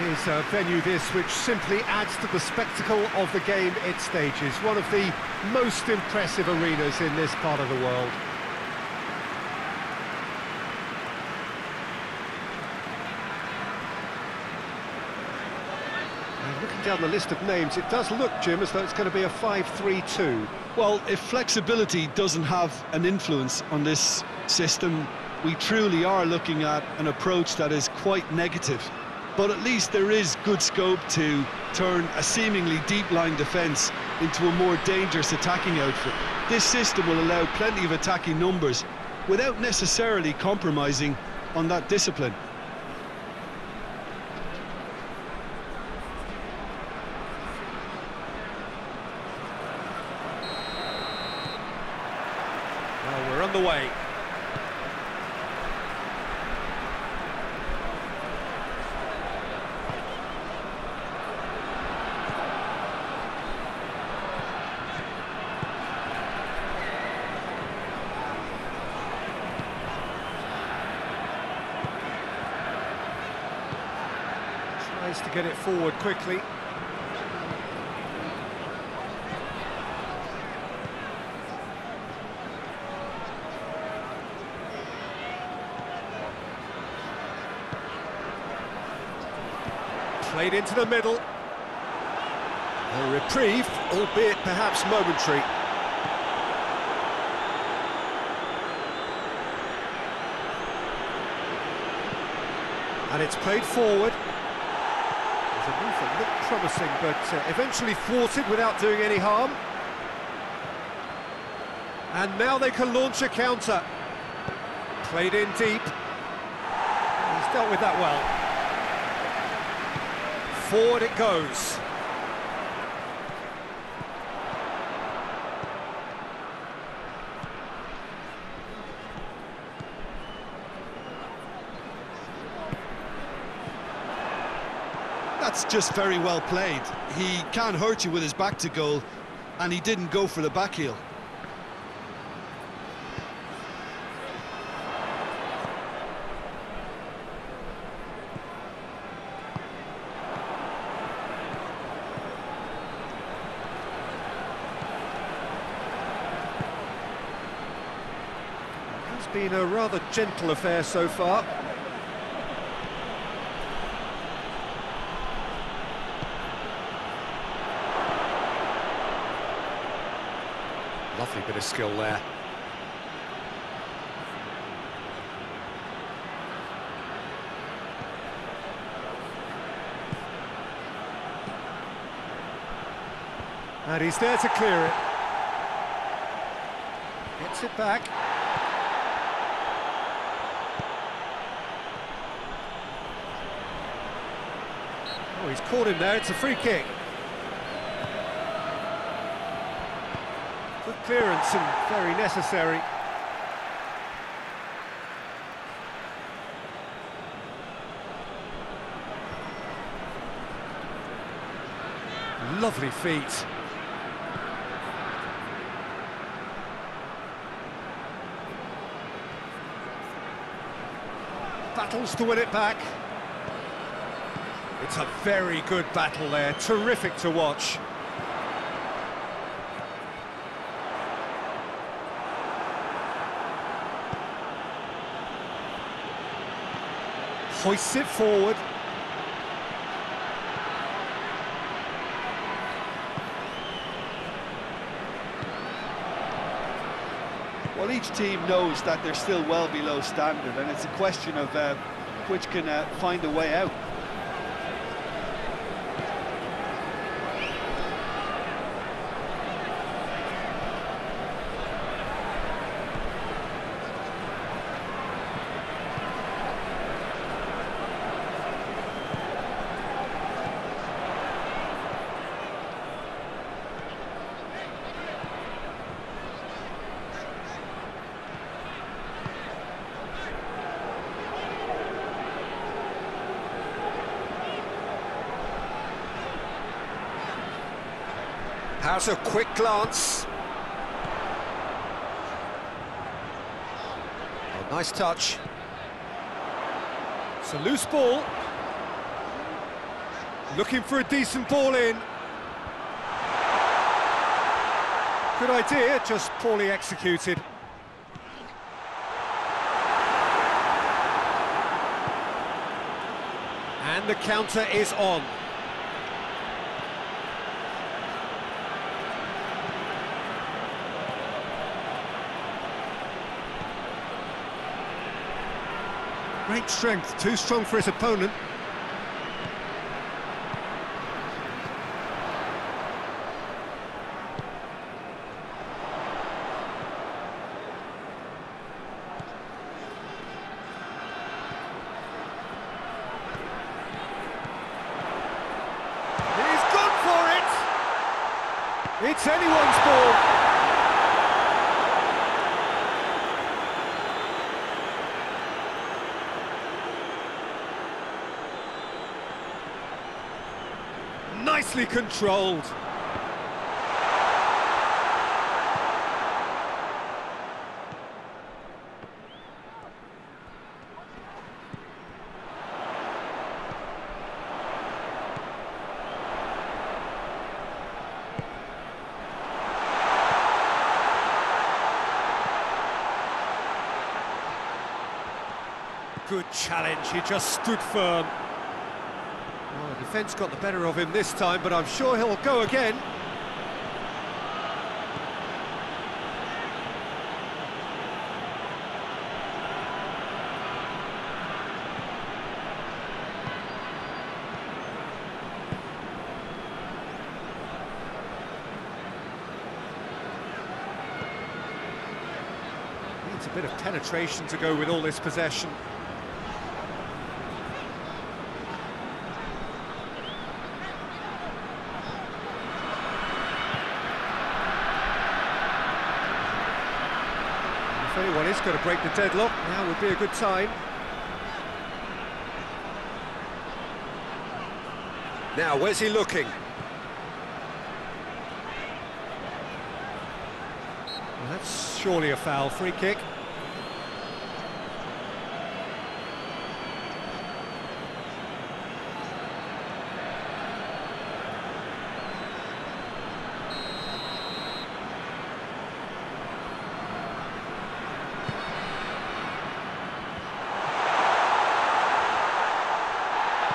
Is a uh, venue this which simply adds to the spectacle of the game it stages. One of the most impressive arenas in this part of the world. Looking down the list of names, it does look, Jim, as though it's going to be a 5-3-2. Well, if flexibility doesn't have an influence on this system, we truly are looking at an approach that is quite negative but at least there is good scope to turn a seemingly deep-line defence into a more dangerous attacking outfit. This system will allow plenty of attacking numbers without necessarily compromising on that discipline. Well, we're on the way. Tries to get it forward quickly. Played into the middle. A reprieve, albeit perhaps momentary. And it's played forward. That looked promising, but uh, eventually thwarted without doing any harm. And now they can launch a counter. Played in deep. He's dealt with that well. Forward it goes. That's just very well played. He can't hurt you with his back to goal, and he didn't go for the back heel. It's been a rather gentle affair so far. Lovely bit of skill there. And he's there to clear it. Gets it back. Oh, he's caught him there, it's a free kick. And very necessary. Lovely feet. Battles to win it back. It's a very good battle there, terrific to watch. Hoists it forward. Well, each team knows that they're still well below standard, and it's a question of uh, which can uh, find a way out. Has a quick glance. Oh, nice touch. It's a loose ball. Looking for a decent ball in. Good idea, just poorly executed. And the counter is on. Great strength, too strong for his opponent. He's gone for it! It's anyone's ball. Nicely controlled. Good challenge, he just stood firm. Defence got the better of him this time, but I'm sure he'll go again. Needs a bit of penetration to go with all this possession. Anyone is going to break the deadlock, now would be a good time. Now, where's he looking? Well, that's surely a foul, free kick.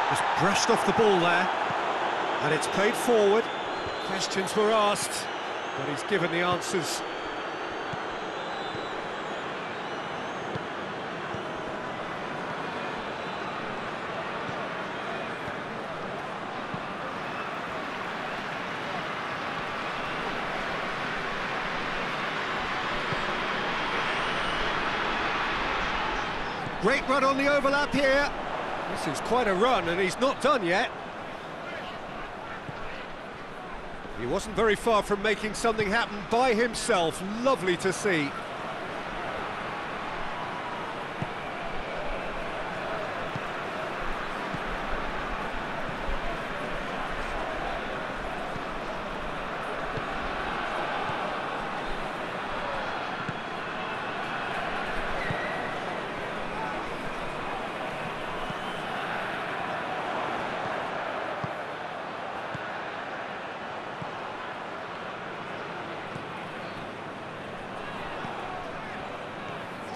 Just brushed off the ball there. And it's played forward. Questions were asked, but he's given the answers. Great run on the overlap here. This is quite a run, and he's not done yet. He wasn't very far from making something happen by himself. Lovely to see.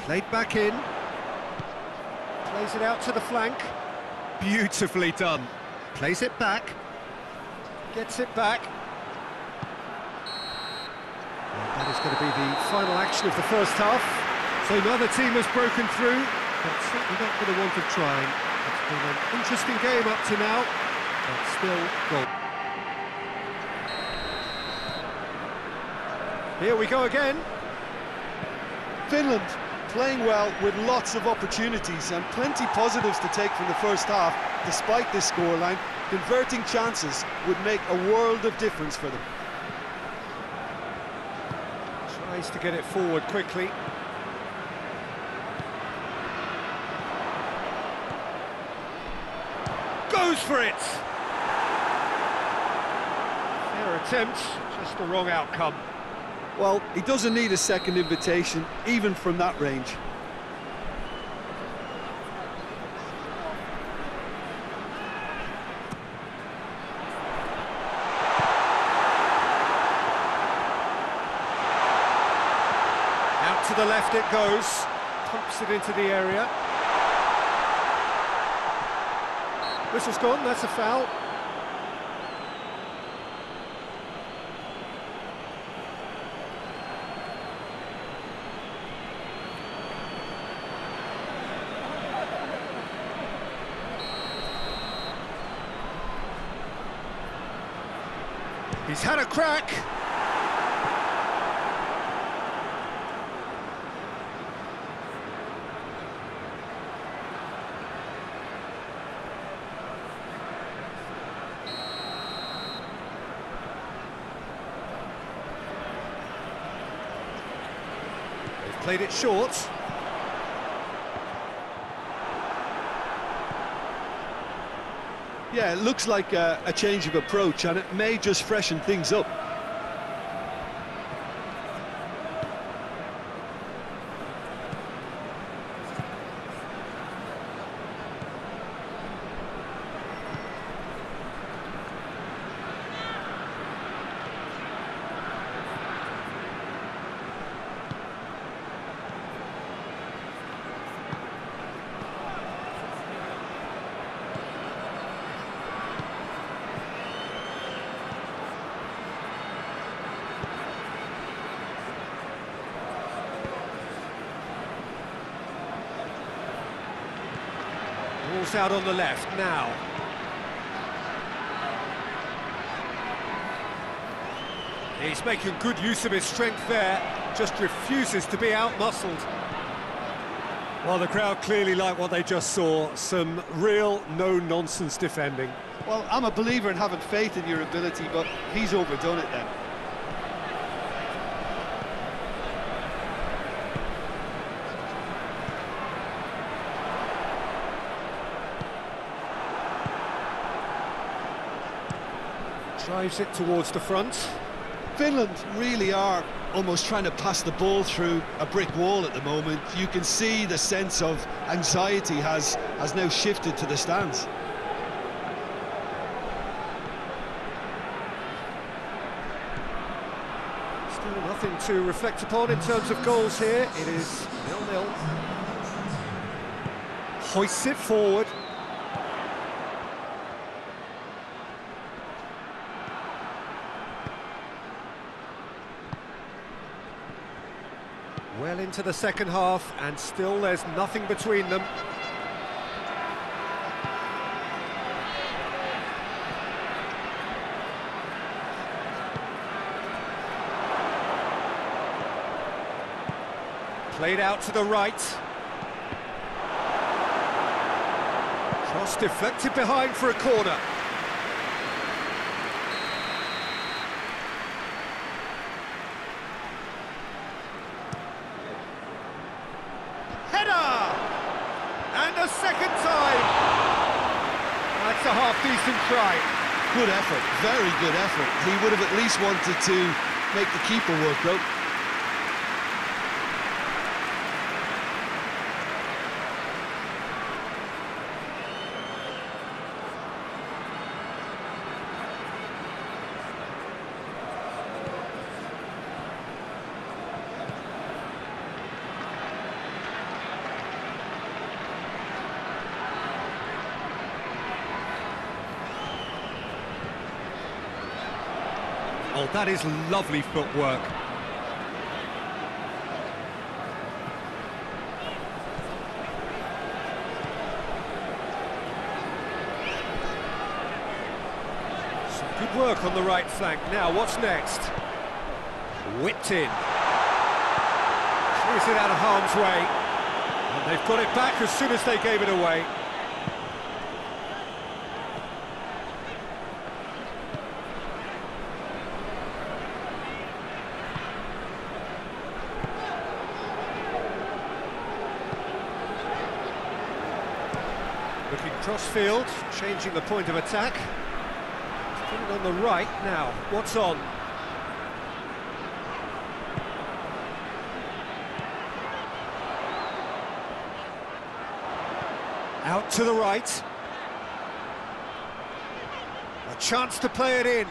Played back in. Plays it out to the flank. Beautifully done. Plays it back. Gets it back. And that is going to be the final action of the first half. So neither team has broken through, but certainly not for the want of trying. It's been an interesting game up to now, but still goal. Here we go again. Finland playing well with lots of opportunities and plenty positives to take from the first half, despite this scoreline. Converting chances would make a world of difference for them. Tries to get it forward quickly. Goes for it! Fair attempt, just the wrong outcome. Well, he doesn't need a second invitation, even from that range. Out to the left it goes, pumps it into the area. Whistle's gone, that's a foul. He's had a crack. They've played it short. Yeah, it looks like a, a change of approach, and it may just freshen things up. Out on the left now. He's making good use of his strength there, just refuses to be out-muscled. Well, the crowd clearly like what they just saw, some real no-nonsense defending. Well, I'm a believer in having faith in your ability, but he's overdone it then. Drives it towards the front. Finland really are almost trying to pass the ball through a brick wall at the moment. You can see the sense of anxiety has, has now shifted to the stands. Still nothing to reflect upon in terms of goals here. It is nil-nil. Hoists it forward. Well into the second half, and still there's nothing between them. Played out to the right. Cross deflected behind for a corner. Header! And a second time! That's a half-decent try. Good effort, very good effort. He would have at least wanted to make the keeper work though. That is lovely footwork. Good work on the right flank. Now, what's next? Whipped in. Clears it out of harm's way. And they've got it back as soon as they gave it away. Looking cross-field, changing the point of attack. on the right now. What's on? Out to the right. A chance to play it in.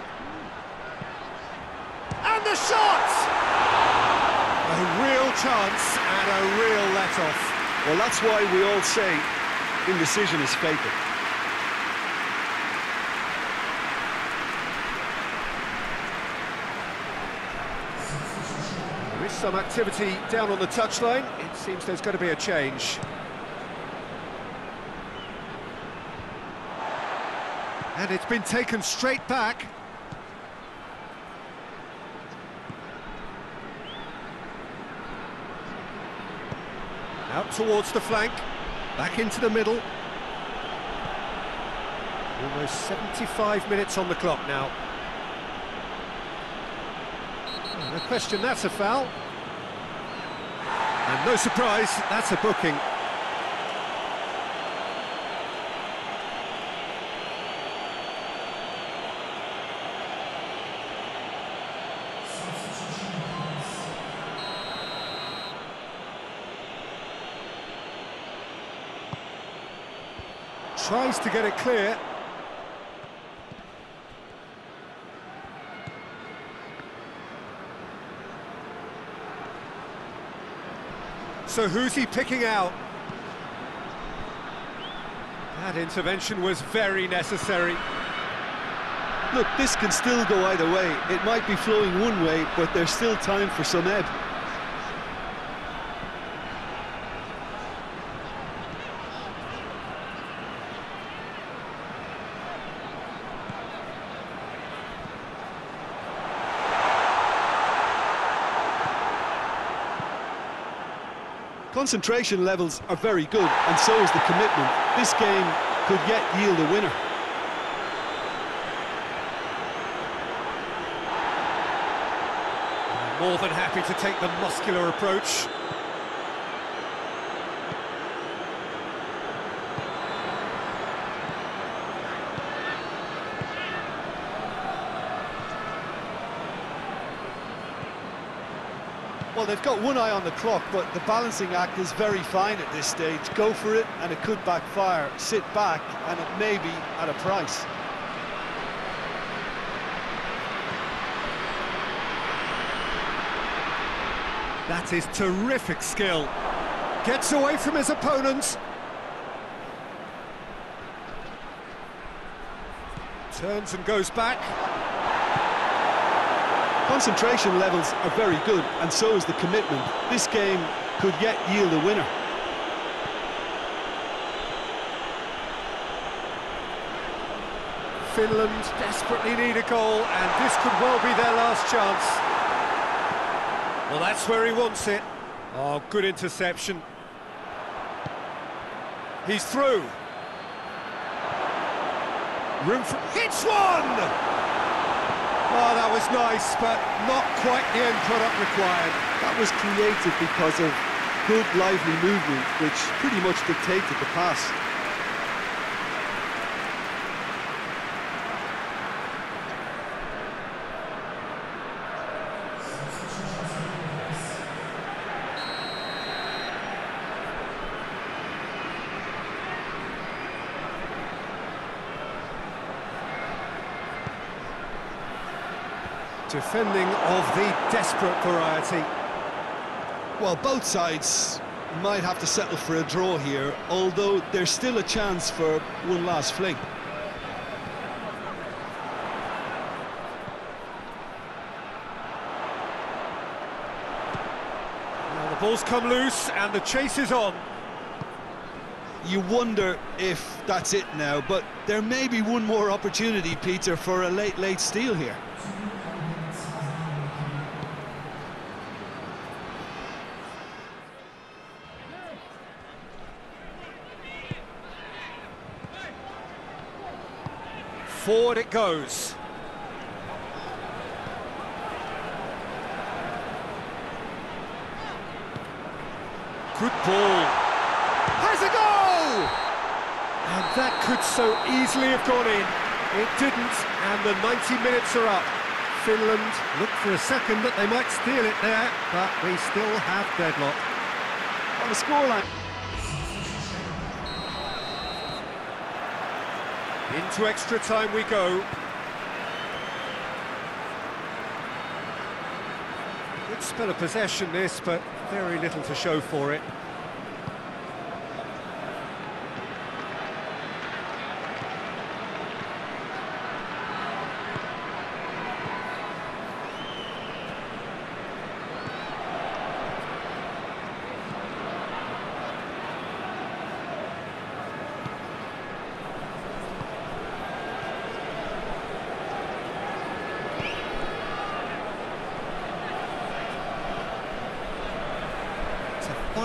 And the shot! A real chance and a real let-off. Well, that's why we all say indecision is fatal. There is some activity down on the touchline. It seems there's going to be a change. And it's been taken straight back. Out towards the flank, back into the middle. Almost 75 minutes on the clock now. No question, that's a foul. And no surprise, that's a booking. Tries to get it clear. So who's he picking out? That intervention was very necessary. Look, this can still go either way. It might be flowing one way, but there's still time for some ebb. Concentration levels are very good, and so is the commitment. This game could yet yield a winner. More than happy to take the muscular approach. Got one eye on the clock, but the balancing act is very fine at this stage. Go for it, and it could backfire. Sit back, and it may be at a price. That is terrific skill. Gets away from his opponents. Turns and goes back. Concentration levels are very good, and so is the commitment. This game could yet yield a winner. Finland desperately need a goal, and this could well be their last chance. Well, that's where he wants it. Oh, good interception. He's through. Room for... Hits one! Oh, that was nice, but not quite the end product required. That was created because of good, lively movement, which pretty much dictated the pass. Defending of the desperate variety. Well, both sides might have to settle for a draw here, although there's still a chance for one last fling. Now the ball's come loose and the chase is on. You wonder if that's it now, but there may be one more opportunity, Peter, for a late, late steal here. Forward it goes. Good ball. Has a goal! And that could so easily have gone in. It didn't, and the 90 minutes are up. Finland look for a second that they might steal it there, but we still have deadlock. On the scoreline. Into extra time we go. Good spell of possession this, but very little to show for it.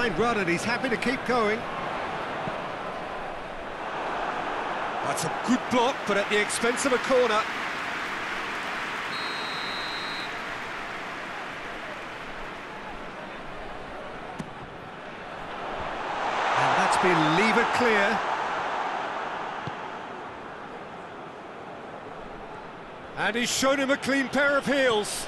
Run and he's happy to keep going. That's a good block, but at the expense of a corner. And that's been levered clear. And he's shown him a clean pair of heels.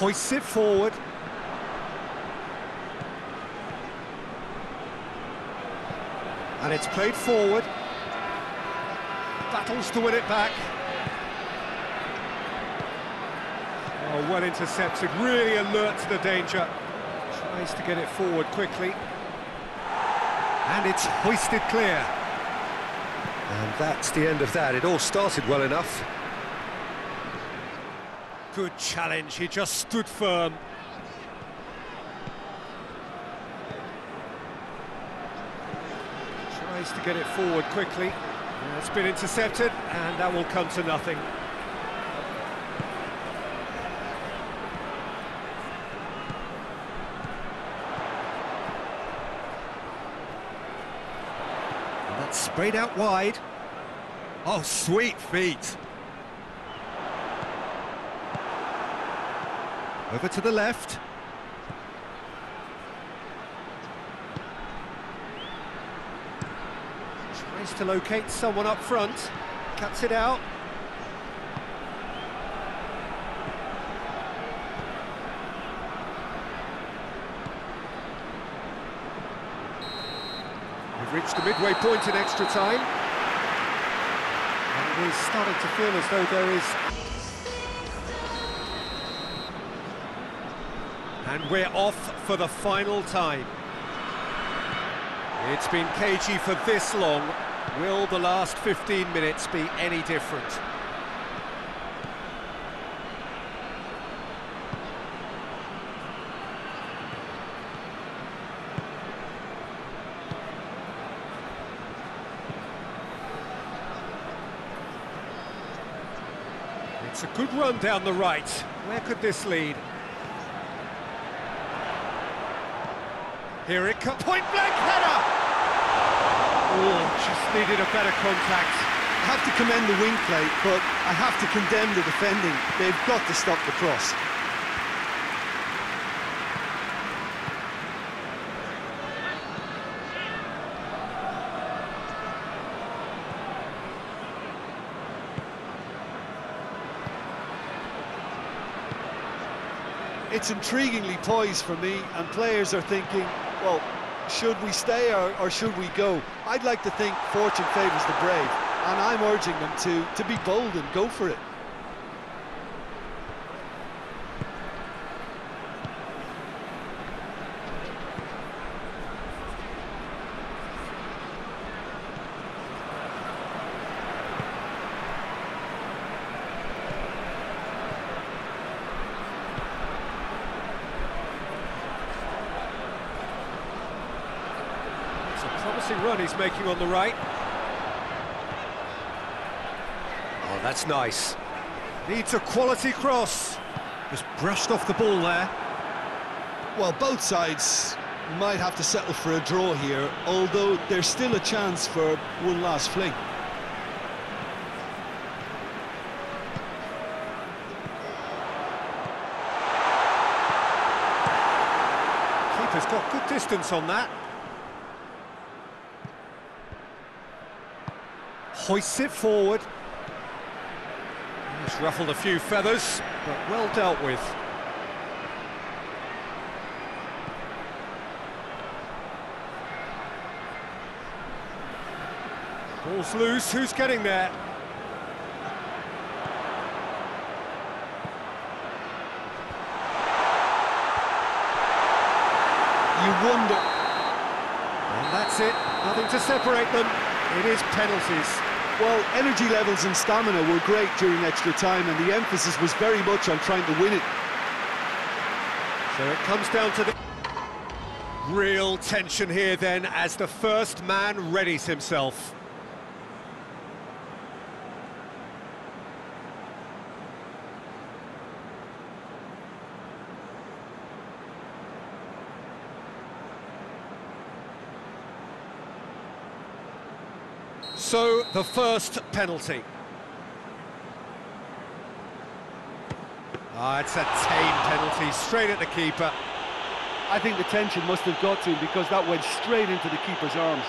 Hoists it forward. And it's played forward. Battles to win it back. Oh, well intercepted, really alert to the danger. Tries to get it forward quickly. And it's hoisted clear. And that's the end of that. It all started well enough. Good challenge, he just stood firm. Tries to get it forward quickly. It's been intercepted, and that will come to nothing. And that's sprayed out wide. Oh, sweet feet. Over to the left. Tries to locate someone up front. Cuts it out. We've reached the midway point in extra time. And it is starting to feel as though there is And we're off for the final time. It's been cagey for this long. Will the last 15 minutes be any different? It's a good run down the right. Where could this lead? Here it comes, point blank header! Oh, just needed a better contact. I have to commend the wing play, but I have to condemn the defending. They've got to stop the cross. It's intriguingly poised for me, and players are thinking, well, should we stay or, or should we go? I'd like to think fortune favours the brave, and I'm urging them to, to be bold and go for it. Promising run he's making on the right. Oh, that's nice. Needs a quality cross. Just brushed off the ball there. Well, both sides might have to settle for a draw here, although there's still a chance for one last fling. Keeper's got good distance on that. Hoists it forward. He's ruffled a few feathers, but well dealt with. Ball's loose, who's getting there? You wonder... And that's it, nothing to separate them. It is penalties. Well, energy levels and stamina were great during extra time, and the emphasis was very much on trying to win it. So it comes down to the... Real tension here then, as the first man readies himself. So, the first penalty. Ah, it's a tame penalty, straight at the keeper. I think the tension must have got to him because that went straight into the keeper's arms.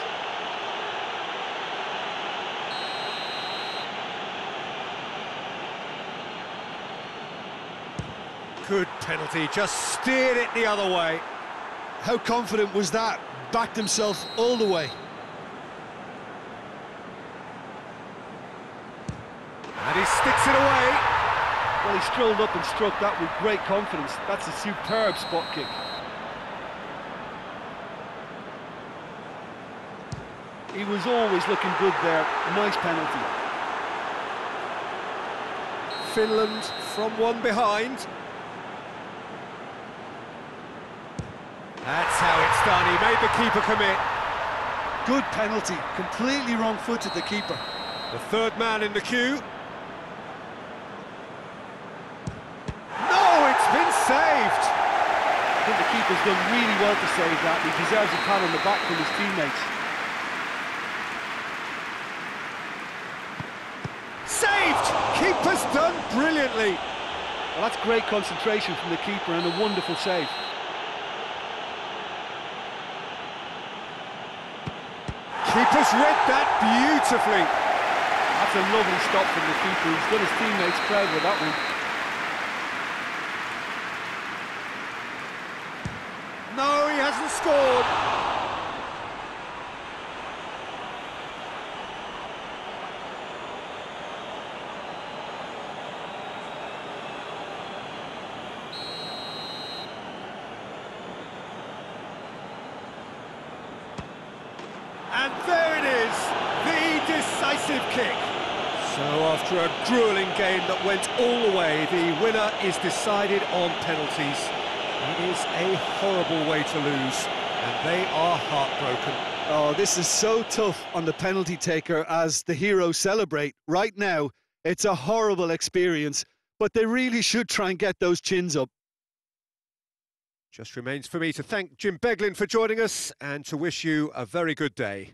Good penalty, just steered it the other way. How confident was that? Backed himself all the way. And he sticks it away. Well, he strolled up and struck that with great confidence. That's a superb spot kick. He was always looking good there. Nice penalty. Finland from one behind. That's how it's done. He made the keeper commit. Good penalty. Completely wrong-footed the keeper. The third man in the queue. No, it's been saved. Keeper's done really well to save that. He deserves a pat on the back from his teammates. Saved! Keeper's done brilliantly. Well, that's great concentration from the keeper and a wonderful save. Keeper's read that beautifully. That's a lovely stop from the keeper. He's done his teammates proud with that one. No, he hasn't scored. And there it is, the decisive kick. So after a grueling game that went all the way, the winner is decided on penalties. It is a horrible way to lose, and they are heartbroken. Oh, this is so tough on the penalty taker as the heroes celebrate. Right now, it's a horrible experience, but they really should try and get those chins up. Just remains for me to thank Jim Beglin for joining us and to wish you a very good day.